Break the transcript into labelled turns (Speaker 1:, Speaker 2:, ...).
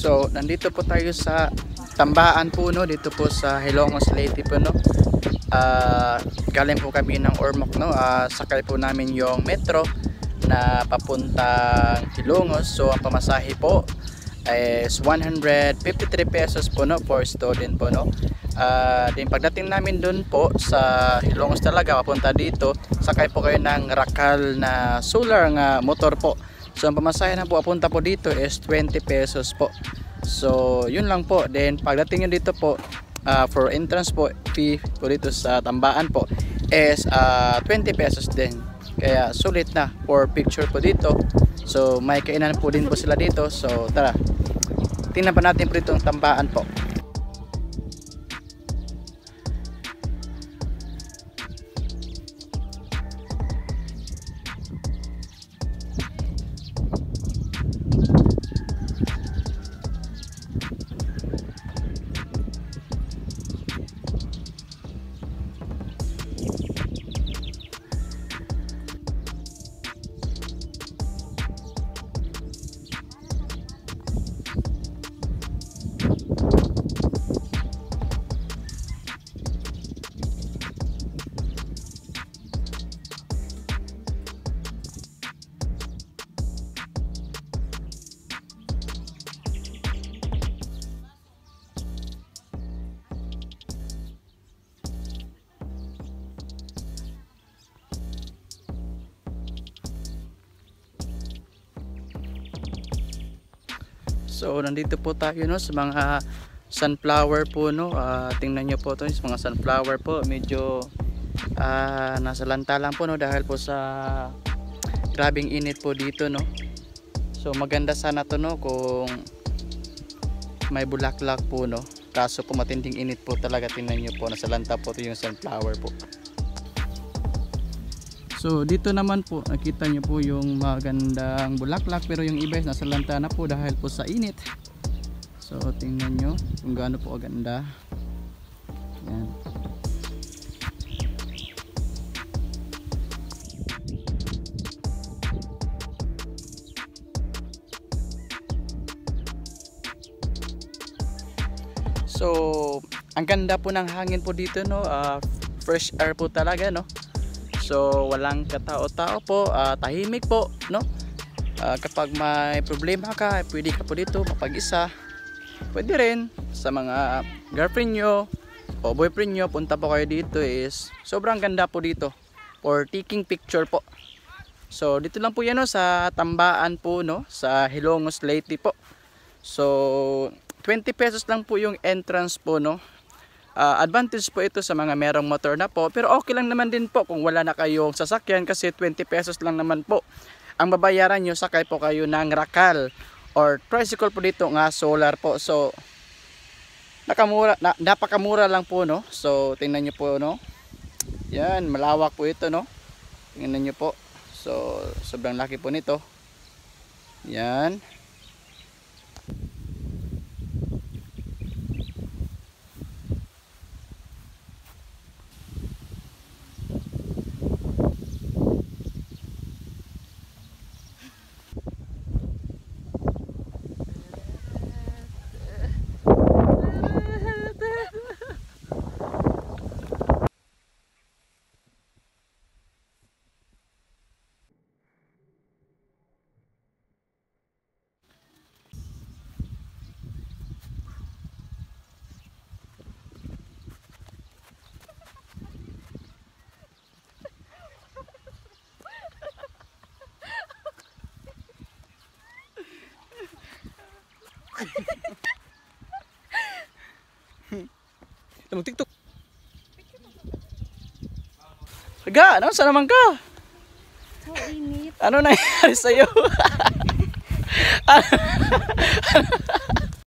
Speaker 1: So, nandito po tayo sa Tambaan po no, dito po sa Hilongos Leyte po no. Ah, galing po kami ng Ormoc no. Ah, sakay po namin yung metro na papuntang Hilongos. So, ang pamasahe po is 153 pesos po no for student po no. Ah, din pagdating namin doon po sa Hilongos talaga papunta dito, sakay po kayo ng Rakal na solar nga motor po. So ang pamasahe na po papunta po dito is 20 pesos po. So yun lang po. Then pagdating nyo dito po ah, for entrance po fee po dito sa tambaan po is ah, 20 pesos din. Kaya sulit na for picture po dito. So may kainan po din po sila dito. So tara. Tingnan pa natin po dito ang tambaan po. So nandito po tayo no sa mga sunflower po no. Ah, tingnan niyo po 'to mga sunflower po, medyo ah, nasa lanta lang po no dahil po sa grabing init po dito no. So maganda sana to no kung may bulaklak po no. Kaso po matinding init po talaga tingnan niyo po nasa lanta po 'to yung sunflower po. So dito naman po nakita nyo po yung magandang bulaklak pero yung iba is nasa lantana po dahil po sa init. So tingnan nyo kung gaano po aganda. Yan. So ang ganda po ng hangin po dito no. Ah, fresh air po talaga no. So walang katao-tao po, ah, tahimik po, no? Ah, kapag may problema ka, pwede ka po dito mapag-isa. Pwede rin sa mga girlfriend nyo o boyfriend nyo, punta po kayo dito is sobrang ganda po dito for taking picture po. So dito lang po yan no, sa Tambaan po no, sa Hilongos Leyte po. So 20 pesos lang po yung entrance po no. Ah, advantage po ito sa mga merong motor na po pero okay lang naman din po kung wala na kayong sasakyan kasi 20 pesos lang naman po. Ang babayaran nyo sakay po kayo ng rakal or tricycle po dito nga solar po. So nakamura, na, napakamura lang po no? So tingnan nyo po no? Yan malawak po ito no? Tingnan nyo po. So sobrang laki po nito. Yan Mag TikTok. Haga, ano? Saan naman ka?
Speaker 2: So init.
Speaker 1: Ano nangyari sa'yo?